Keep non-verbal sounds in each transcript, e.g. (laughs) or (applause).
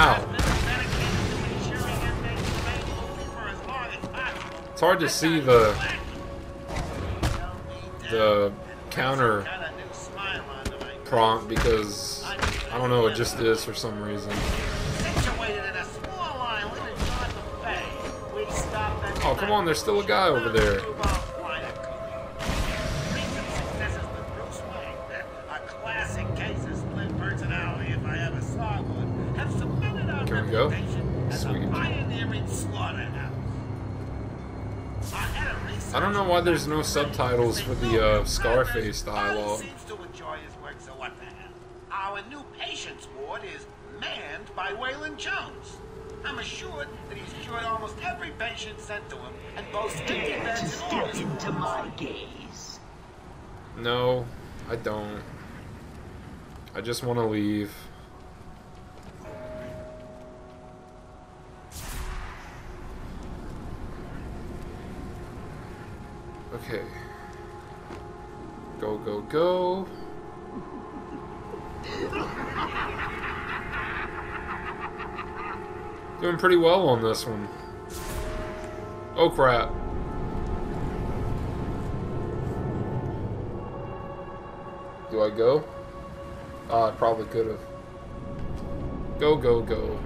Ow. It's hard to see the the counter prompt because I don't know, it just is for some reason. Oh, come on, there's still a guy over there. I don't know why there's no subtitles for the uh, Scarface dialogue. Our new patients ward is manned by Waylon Jones. I'm assured that he's cured almost every patient sent to him and boasts 50 Dare to beds in step all. into my gaze. No, I don't. I just want to leave. Okay. Go, go, go. Doing pretty well on this one. Oh crap. Do I go? Ah, I probably could have. Go, go, go.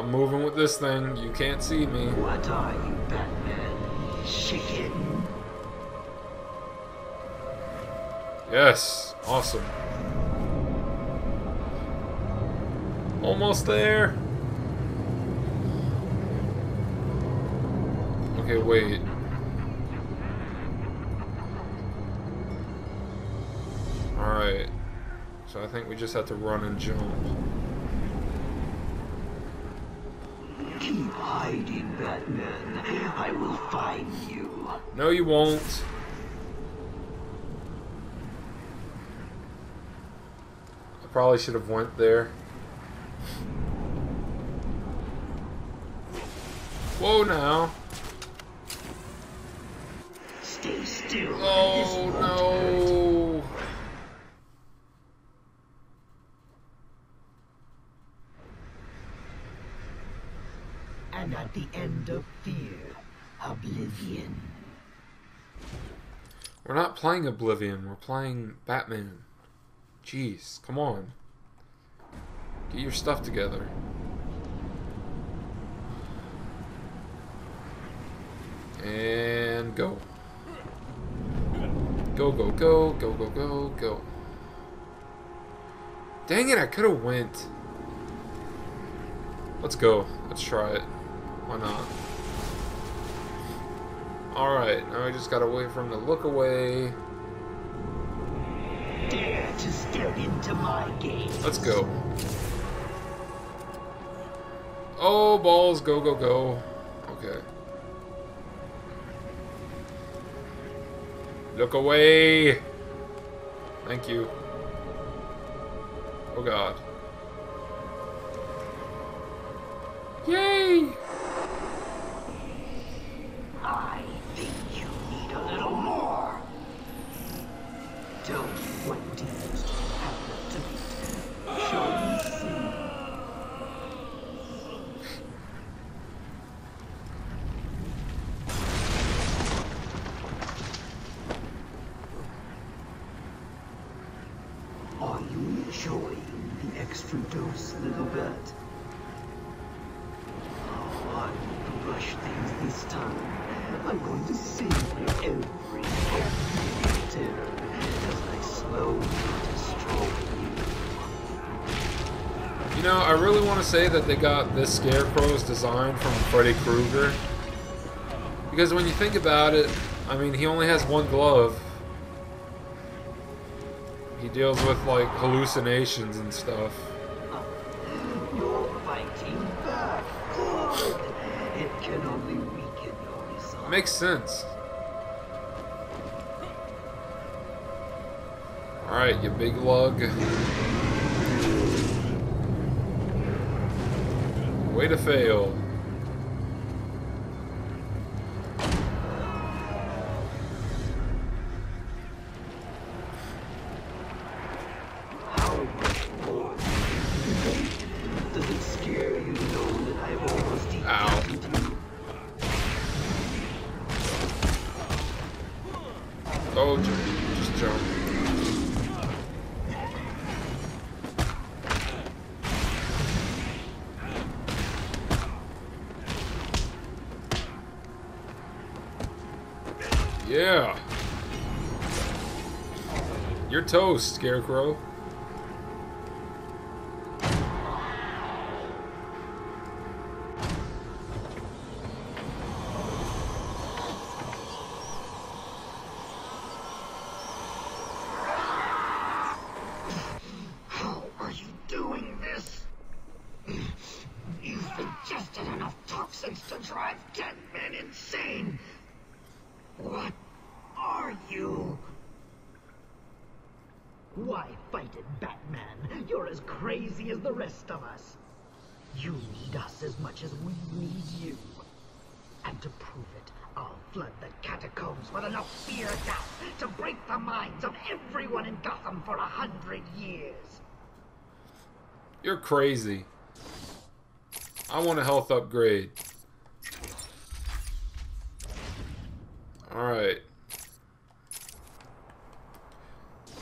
I'm moving with this thing. You can't see me. What are you, Batman? Chicken? Yes. Awesome. Almost there. Okay, wait. Alright. So I think we just have to run and jump. Keep hiding, Batman. I will find you. No, you won't. I probably should have went there. Whoa, now. Stay still. Oh, no. At the end of fear, oblivion. We're not playing Oblivion. We're playing Batman. Jeez, come on. Get your stuff together. And go. Go, go, go, go, go, go, go. Dang it, I could have went. Let's go. Let's try it. Why not? Alright, now I just gotta wait for him to look away. Dare to step into my gaze. Let's go. Oh, balls, go, go, go. Okay. Look away. Thank you. Oh, God. Yay! I think you need a little more. Tell me what demons have to beat. Shall we see? Are you enjoying the extra dose, little bat? Oh, I won't rush things this time. I'm going to savor every, every detail as I slowly destroy you. You know, I really want to say that they got this Scarecrow's design from Freddy Krueger. Because when you think about it, I mean, he only has one glove. He deals with, like, hallucinations and stuff. You're fighting back. Good. It can only weaken your resolve. Makes sense. Alright, you big lug. Way to fail. Oh, ju- just jump. Yeah. You're toast, Scarecrow. Us. You need us as much as we need you. And to prove it, I'll flood the catacombs with enough fear gas to break the minds of everyone in Gotham for a hundred years. You're crazy. I want a health upgrade. Alright.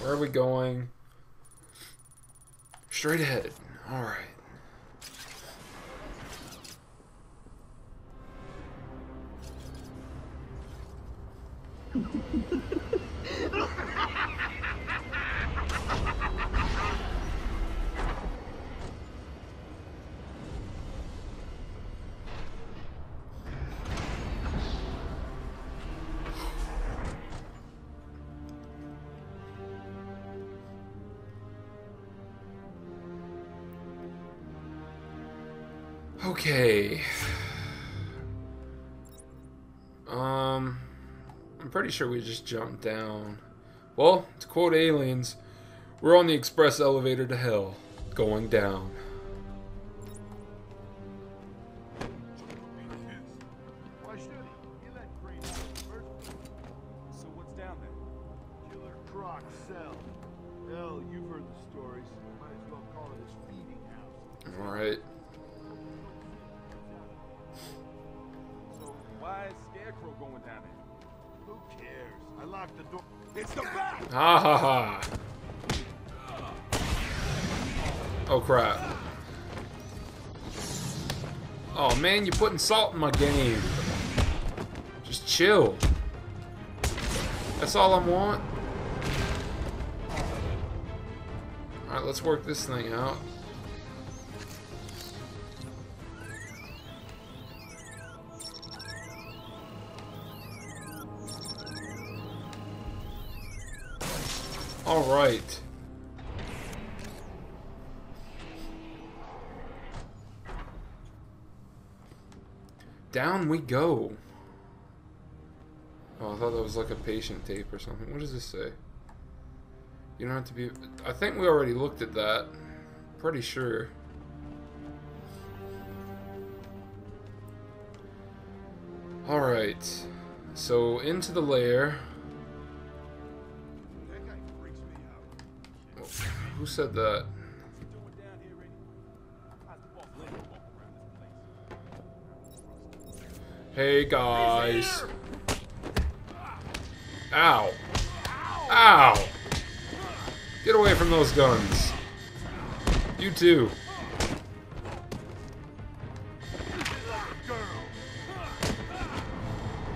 Where are we going? Straight ahead. Alright. Okay. Um, I'm pretty sure we just jumped down. Well, to quote aliens, we're on the express elevator to hell, going down. Scarecrow going down there? Who cares? I locked the door. It's the bat! Ha ha ha. Oh crap. Oh man, you're putting salt in my game. Just chill. That's all I want. Alright, let's work this thing out. Alright. Down we go. Oh, I thought that was like a patient tape or something. What does this say? You don't have to be... I think we already looked at that. Pretty sure. Alright. So, into the lair. Around said that? Hey guys. Ow. Ow. Get away from those guns. You too.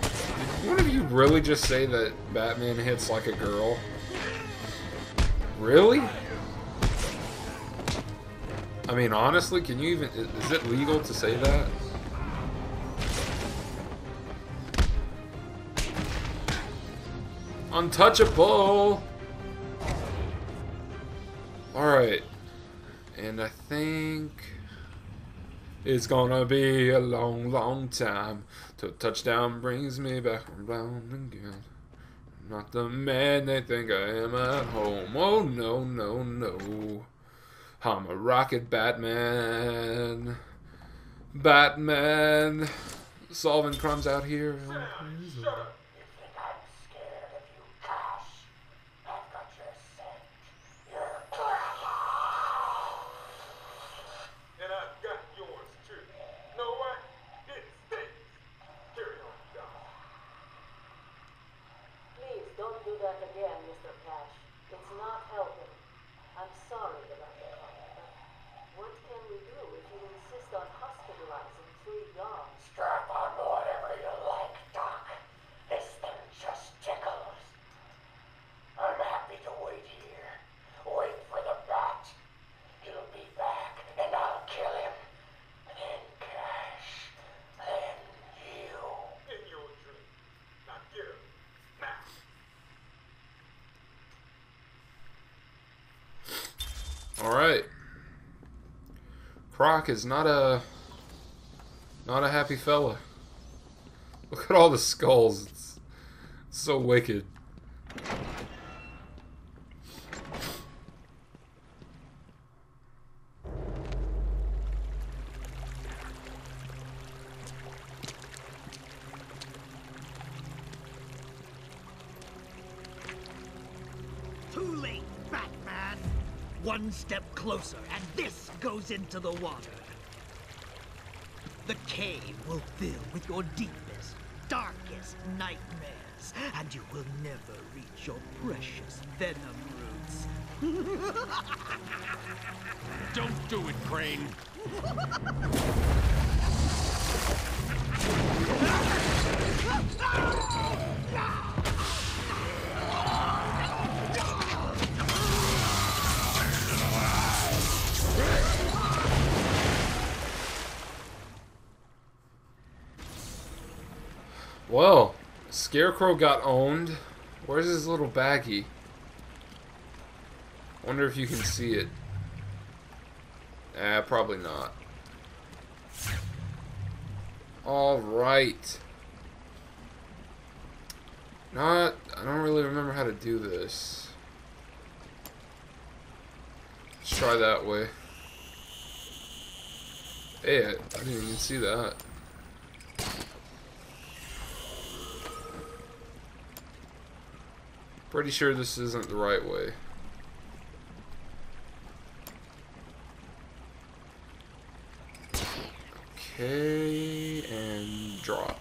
Did one of you really just say that Batman hits like a girl? Really? I mean, honestly, can you even... Is it legal to say that? Untouchable! Alright. And I think it's gonna be a long, long time till touchdown brings me back around again. Not the man they think I am at home. Oh no, no, no. I'm a rocket Batman. Batman. Solving crimes out here. You think I'm scared of you, Cash? I've got your scent. You're And I've got yours too. Know what? It stinks. Carry on, Doc. Please don't do that Croc is not a not a happy fella. Look at all the skulls. It's, so wicked. Too late, Batman! One step closer, goes into the water. The cave will fill with your deepest, darkest nightmares, and you will never reach your precious venom roots. (laughs) Don't do it, Crane. (laughs) Well, Scarecrow got owned. Where's his little baggie? Wonder if you can see it. Ah, probably not. Alright. Not, I don't really remember how to do this. Let's try that way. Hey, I didn't even see that. Pretty sure this isn't the right way. Okay, and drop.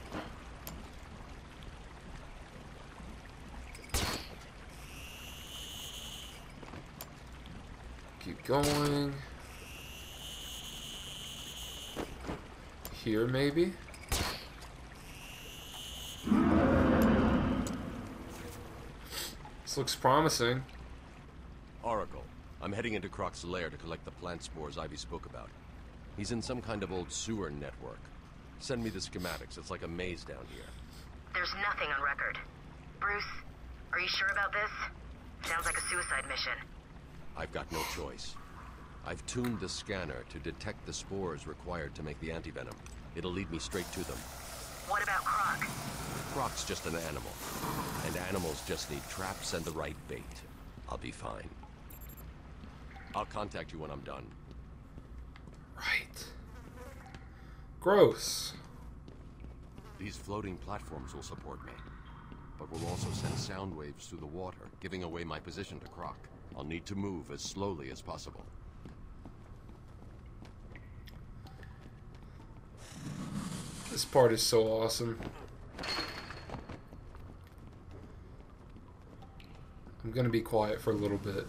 Keep going. Here, maybe? This looks promising. Oracle, I'm heading into Croc's lair to collect the plant spores Ivy spoke about. He's in some kind of old sewer network. Send me the schematics. It's like a maze down here. There's nothing on record. Bruce, are you sure about this? Sounds like a suicide mission. I've got no choice. I've tuned the scanner to detect the spores required to make the antivenom. It'll lead me straight to them. What about Croc? Croc's just an animal. And animals just need traps and the right bait. I'll be fine. I'll contact you when I'm done. Right. Gross. These floating platforms will support me, but will also send sound waves through the water, giving away my position to Croc. I'll need to move as slowly as possible. This part is so awesome. I'm gonna be quiet for a little bit.